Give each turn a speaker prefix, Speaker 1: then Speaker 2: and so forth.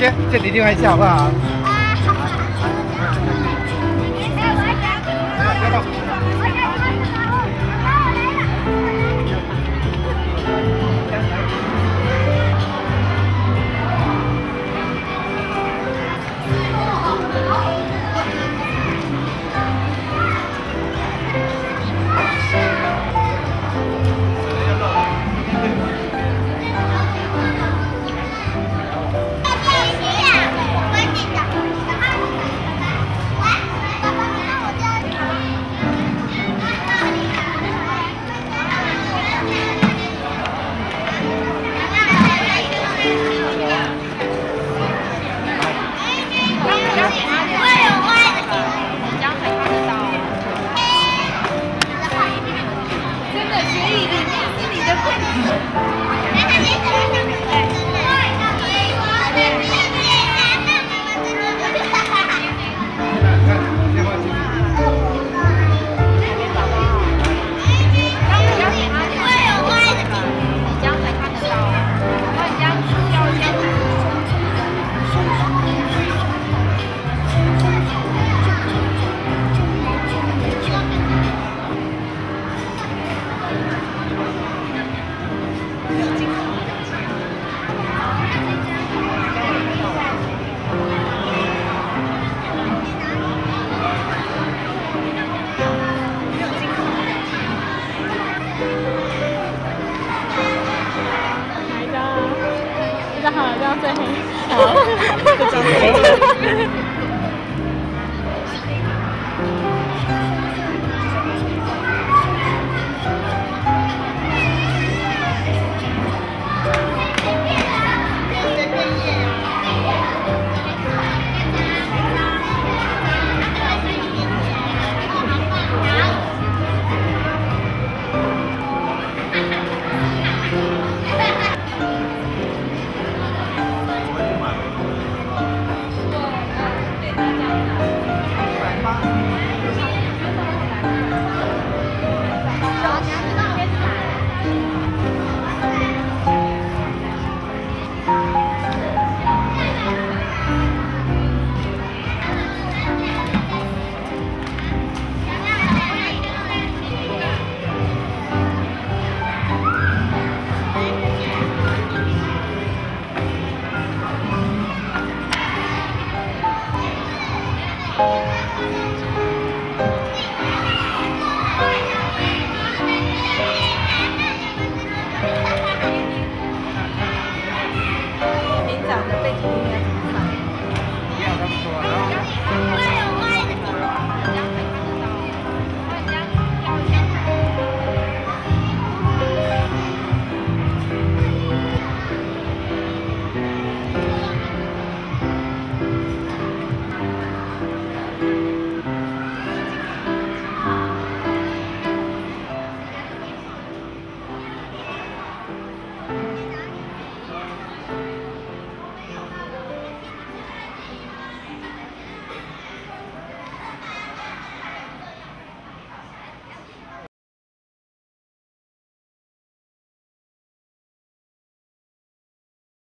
Speaker 1: OK，借你另外一下好不好？
Speaker 2: 我最喜好。